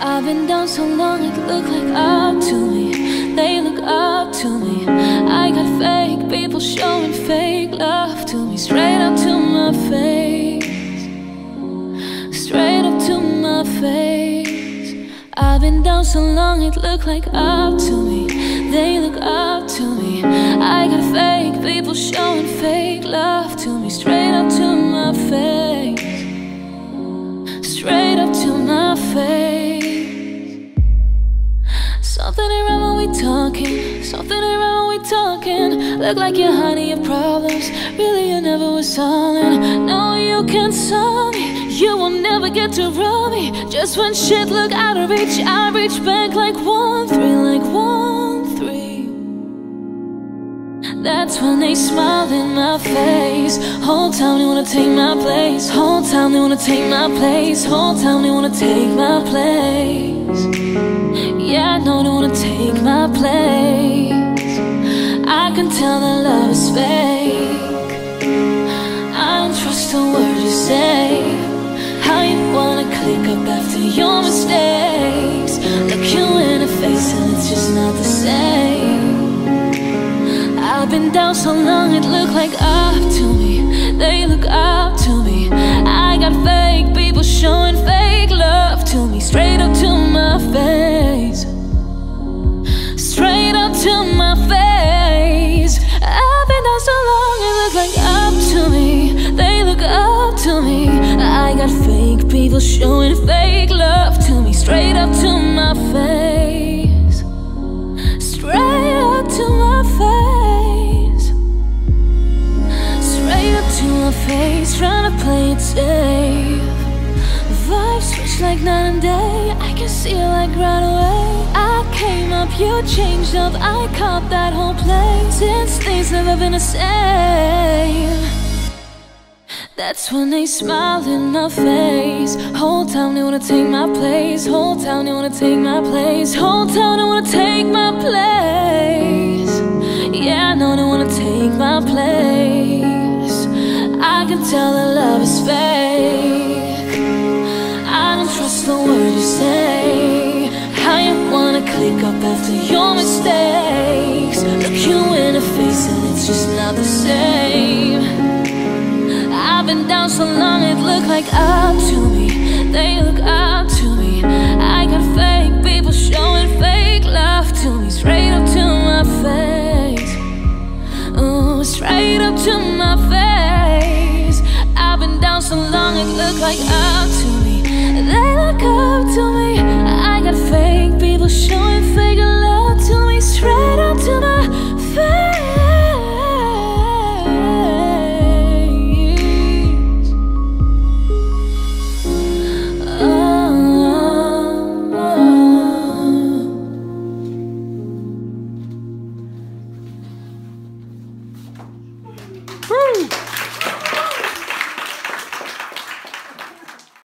I've been down so long it look like up to me. They look up to me. I got fake people showing fake love to me. Straight up to my face. Straight up to my face. I've been down so long it look like up to me. They look up to me. I got fake people showing fake love to me. Straight up to my face. Straight up to my face Something ain't right when we talking. Something ain't right when we talking. Look like you're hiding your problems. Really you never was solid No you can't solve me. You will never get to rub me. Just when shit look out of reach I reach back like one, three, like one, when they smile in my face. Whole time they wanna take my place. Whole time they wanna take my place. Whole time they wanna take my place. Yeah, I know they wanna take my place. I can tell that love is fake. I don't trust a word you say. How you wanna click up after your mistakes down so long it look like up to me. They look up to me. I got fake people showing fake love to me. Straight up to my face. Straight up to my face. I've been down so long it look like up to me. They look up to me. I got fake people showing fake To play Vibes switch like night and day. I can see it like right away. I came up, you changed up. I caught that whole play Since things never been the same. That's when they smile in my face. Whole time they wanna take my place. Whole time they wanna take my place. Whole time they wanna take my place after your mistakes. Look you in the face and it's just not the same. I've been down so long it look like up to me. They look up to me. I got fake people showing fake love to me. Straight up to my face. Oh, straight up to my face. I've been down so long it look like up to me. They look up to me